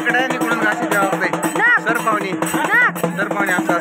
इकडे निघून घासी द्यावं सर पाहुणे. सर पाहुणे आमचा